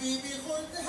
Bibi Cortez.